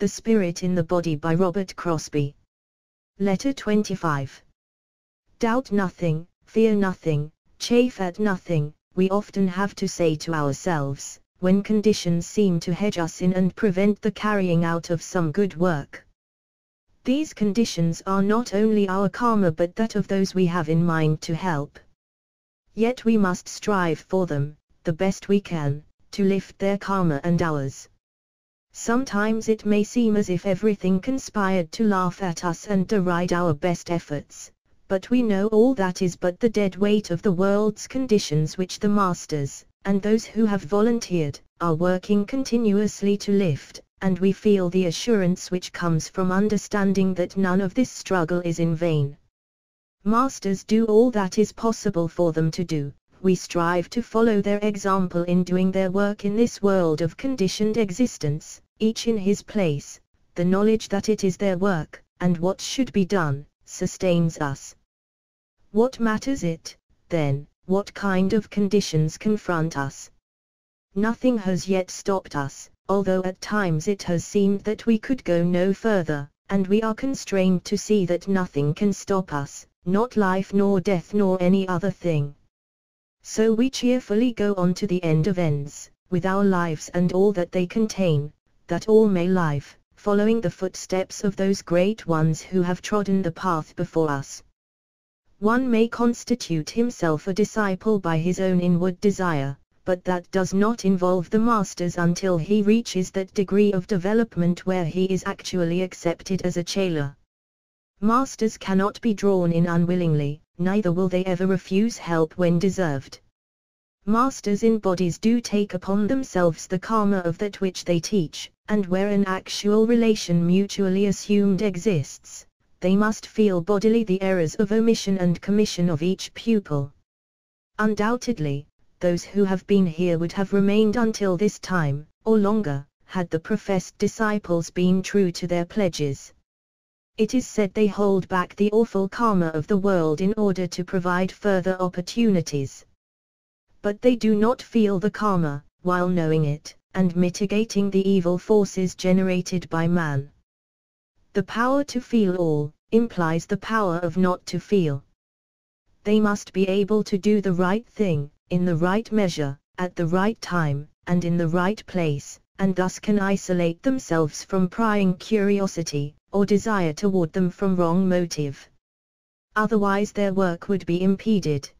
The Spirit in the Body by Robert Crosbie. Letter 25. Doubt nothing, fear nothing, chafe at nothing, we often have to say to ourselves, when conditions seem to hedge us in and prevent the carrying out of some good work. These conditions are not only our karma but that of those we have in mind to help. Yet we must strive for them, the best we can, to lift their karma and ours. Sometimes it may seem as if everything conspired to laugh at us and deride our best efforts, but we know all that is but the dead weight of the world's conditions which the masters, and those who have volunteered, are working continuously to lift, and we feel the assurance which comes from understanding that none of this struggle is in vain. Masters do all that is possible for them to do, we strive to follow their example in doing their work in this world of conditioned existence, each in his place, the knowledge that it is their work, and what should be done, sustains us. What matters it, then, what kind of conditions confront us? Nothing has yet stopped us, although at times it has seemed that we could go no further, and we are constrained to see that nothing can stop us, not life nor death nor any other thing. So we cheerfully go on to the end of ends, with our lives and all that they contain, that all may live, following the footsteps of those great ones who have trodden the path before us. One may constitute himself a disciple by his own inward desire, but that does not involve the masters until he reaches that degree of development where he is actually accepted as a chela. Masters cannot be drawn in unwillingly, neither will they ever refuse help when deserved. Masters in bodies do take upon themselves the karma of that which they teach, and where an actual relation mutually assumed exists, they must feel bodily the errors of omission and commission of each pupil. Undoubtedly, those who have been here would have remained until this time, or longer, had the professed disciples been true to their pledges. It is said they hold back the awful karma of the world in order to provide further opportunities. But they do not feel the karma, while knowing it, and mitigating the evil forces generated by man. The power to feel all, implies the power of not to feel. They must be able to do the right thing, in the right measure, at the right time, and in the right place, and thus can isolate themselves from prying curiosity, or desire toward them from wrong motive. Otherwise their work would be impeded.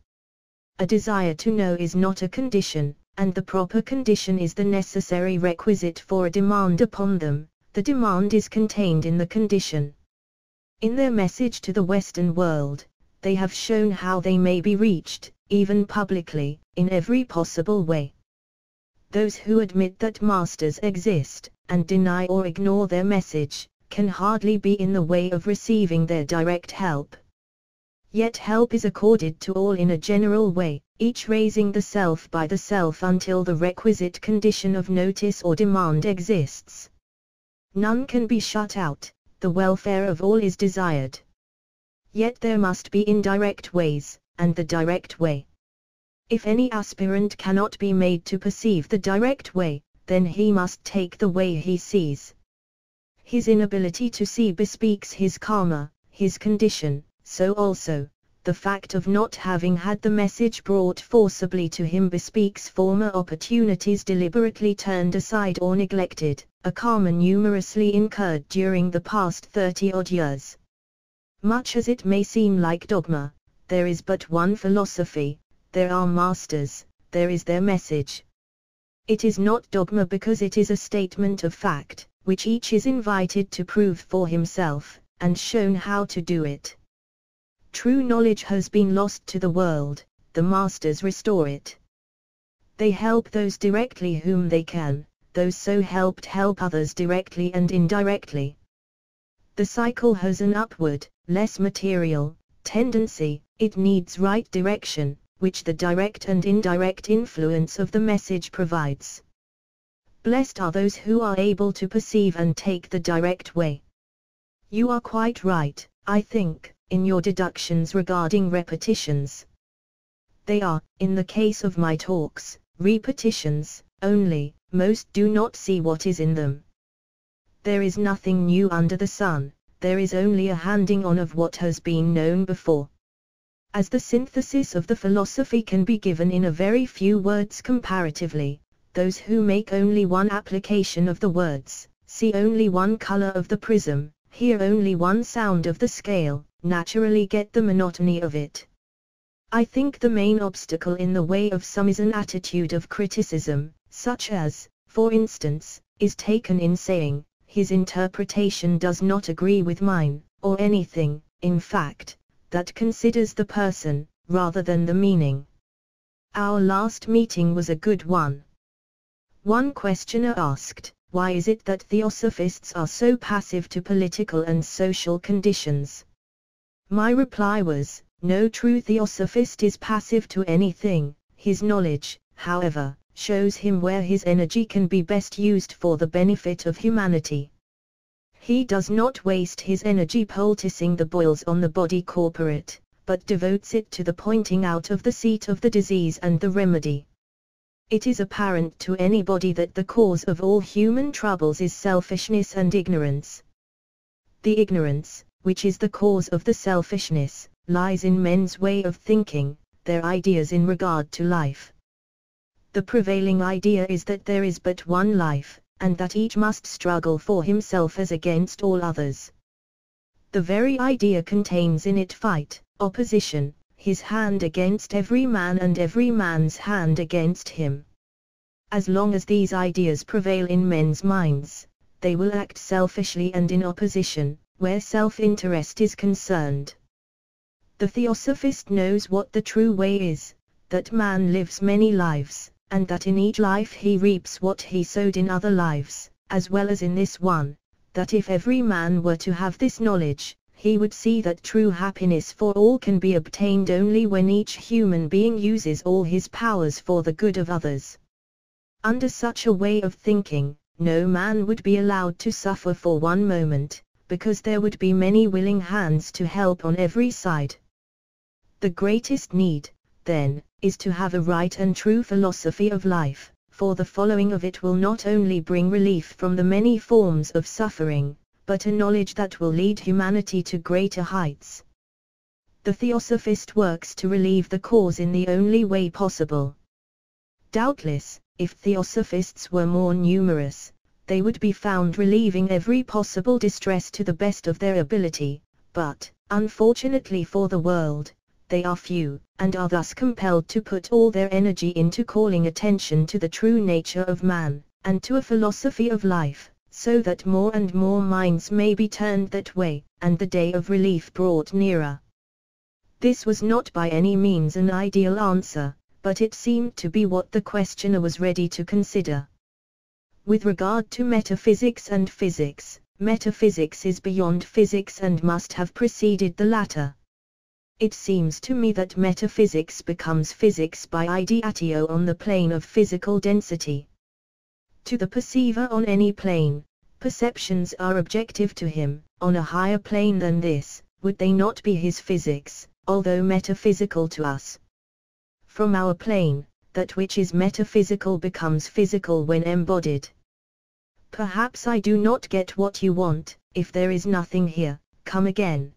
A desire to know is not a condition, and the proper condition is the necessary requisite for a demand upon them, the demand is contained in the condition. In their message to the Western world, they have shown how they may be reached, even publicly, in every possible way. Those who admit that masters exist, and deny or ignore their message, can hardly be in the way of receiving their direct help. Yet help is accorded to all in a general way, each raising the self by the self until the requisite condition of notice or demand exists. None can be shut out, the welfare of all is desired. Yet there must be indirect ways, and the direct way. If any aspirant cannot be made to perceive the direct way, then he must take the way he sees. His inability to see bespeaks his karma, his condition, so also, the fact of not having had the message brought forcibly to him bespeaks former opportunities deliberately turned aside or neglected, a karma numerously incurred during the past 30 odd years. Much as it may seem like dogma, there is but one philosophy, there are masters, there is their message. It is not dogma because it is a statement of fact, which each is invited to prove for himself, and shown how to do it. True knowledge has been lost to the world, the masters restore it. They help those directly whom they can, those so helped help others directly and indirectly. The cycle has an upward, less material, tendency, it needs right direction, which the direct and indirect influence of the message provides. Blessed are those who are able to perceive and take the direct way. You are quite right, I think, in your deductions regarding repetitions. They are, in the case of my talks, repetitions, only, most do not see what is in them. there is nothing new under the sun, there is only a handing on of what has been known before. As the synthesis of the philosophy can be given in a very few words comparatively, those who make only one application of the words, see only one color of the prism, hear only one sound of the scale, naturally get the monotony of it. I think the main obstacle in the way of some is an attitude of criticism, such as, for instance, is taken in saying, his interpretation does not agree with mine, or anything, in fact, that considers the person, rather than the meaning. Our last meeting was a good one. One questioner asked, why is it that theosophists are so passive to political and social conditions? My reply was, no true theosophist is passive to anything, his knowledge, however, shows him where his energy can be best used for the benefit of humanity. He does not waste his energy poulticing the boils on the body corporate, but devotes it to the pointing out of the seat of the disease and the remedy. It is apparent to anybody that the cause of all human troubles is selfishness and ignorance. The ignorance, which is the cause of the selfishness, lies in men's way of thinking, their ideas in regard to life. The prevailing idea is that there is but one life, and that each must struggle for himself as against all others. The very idea contains in it fight, opposition, his hand against every man and every man's hand against him. As long as these ideas prevail in men's minds, they will act selfishly and in opposition, where self-interest is concerned. The theosophist knows what the true way is, that man lives many lives, and that in each life he reaps what he sowed in other lives, as well as in this one, that if every man were to have this knowledge, he would see that true happiness for all can be obtained only when each human being uses all his powers for the good of others. Under such a way of thinking, no man would be allowed to suffer for one moment, because there would be many willing hands to help on every side. The greatest need, then, is to have a right and true philosophy of life, for the following of it will not only bring relief from the many forms of suffering, but a knowledge that will lead humanity to greater heights. The theosophist works to relieve the cause in the only way possible. Doubtless, if theosophists were more numerous, they would be found relieving every possible distress to the best of their ability, but, unfortunately for the world, they are few, and are thus compelled to put all their energy into calling attention to the true nature of man, and to a philosophy of life, so that more and more minds may be turned that way, and the day of relief brought nearer. This was not by any means an ideal answer, but it seemed to be what the questioner was ready to consider. With regard to metaphysics and physics, metaphysics is beyond physics and must have preceded the latter. It seems to me that metaphysics becomes physics by ideation on the plane of physical density. To the perceiver on any plane, perceptions are objective to him, on a higher plane than this, would they not be his physics, although metaphysical to us? From our plane, that which is metaphysical becomes physical when embodied. Perhaps I do not get what you want, if there is nothing here, come again,